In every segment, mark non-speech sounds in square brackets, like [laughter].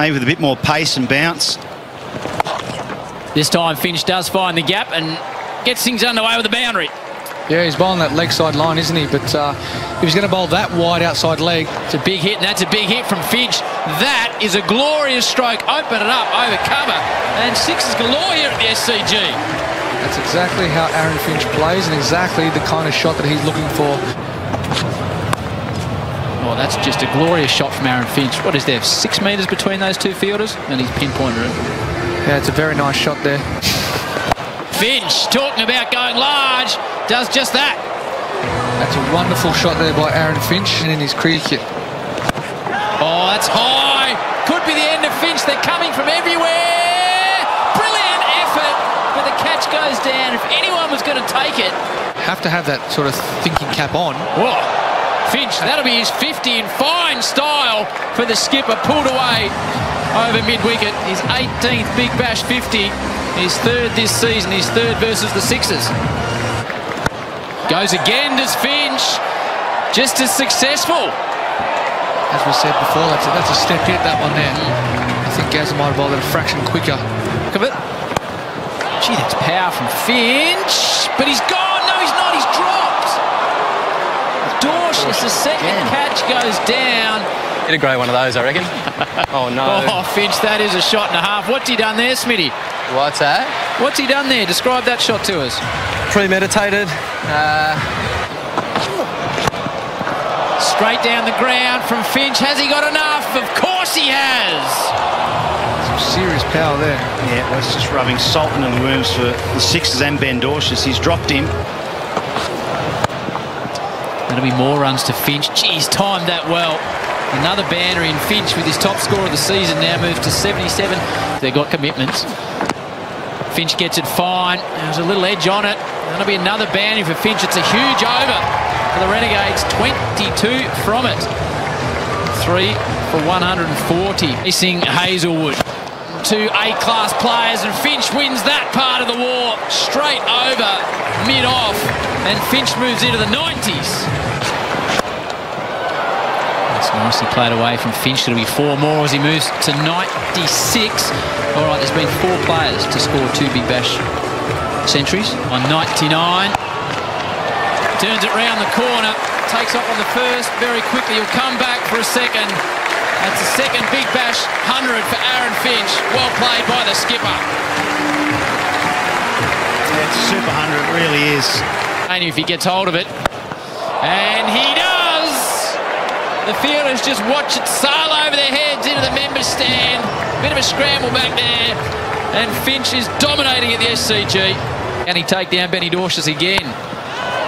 maybe with a bit more pace and bounce. This time Finch does find the gap and gets things underway with the boundary. Yeah, he's bowling that leg side line, isn't he? But uh, if he's going to bowl that wide outside leg. It's a big hit, and that's a big hit from Finch. That is a glorious stroke. Open it up over cover. And sixes galore here at the SCG. That's exactly how Aaron Finch plays and exactly the kind of shot that he's looking for. Oh, that's just a glorious shot from Aaron Finch. What is there, six metres between those two fielders? And he's pinpointed it. Yeah, it's a very nice shot there. Finch talking about going large, does just that. That's a wonderful shot there by Aaron Finch and in his cricket. Oh, that's high. Could be the end of Finch. They're coming from everywhere. Brilliant effort, but the catch goes down. If anyone was going to take it, have to have that sort of thinking cap on. Whoa. Finch, that'll be his 50 in fine style for the skipper. Pulled away over mid-wicket. His 18th Big Bash 50. His third this season, his third versus the Sixers. Goes again, does Finch. Just as successful. As we said before, that's a, that's a step hit, that one there. Mm. I think Gazza might have bowled it a fraction quicker. Look at it. Gee, that's power from Finch. But he's gone. No, he's not. He's dropped. Dorsch, the second again. catch goes down. Get a great one of those, I reckon. [laughs] oh, no. Oh, Finch, that is a shot and a half. What's he done there, Smitty? What's that? What's he done there? Describe that shot to us. Premeditated. Uh... Straight down the ground from Finch. Has he got enough? Of course he has. Some serious power there. Yeah, well, it's just rubbing salt in the wounds for the Sixers and Ben Dwarshuis. He's dropped him. That'll be more runs to Finch. Geez, timed that well. Another banner in Finch with his top score of the season now moves to 77. They've got commitments. Finch gets it fine. There's a little edge on it. That'll be another banner for Finch. It's a huge over for the Renegades. 22 from it. Three for 140. Facing Hazlewood. Two A-class players and Finch wins that part of the war straight over mid-off and Finch moves into the 90s. Nicely played away from Finch. It'll be four more as he moves to 96. All right, there's been four players to score two Big Bash centuries on 99. Turns it round the corner, takes off on the first very quickly. He'll come back for a second. That's the second Big Bash 100 for Aaron Finch. Well played by the skipper. It's a super 100, it really is. And if he gets hold of it. And he does! The fielders just watch it sail over their heads into the members' stand. Bit of a scramble back there. And Finch is dominating at the SCG. Can he take down Benny Dwarshuis again?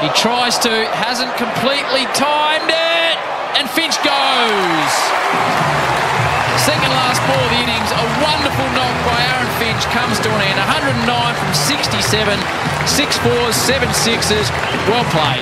He tries to, hasn't completely timed it. And Finch goes. Second last ball of the innings, a wonderful knock by Aaron Finch comes to an end. 109 from 67, six fours, seven sixes. Well played.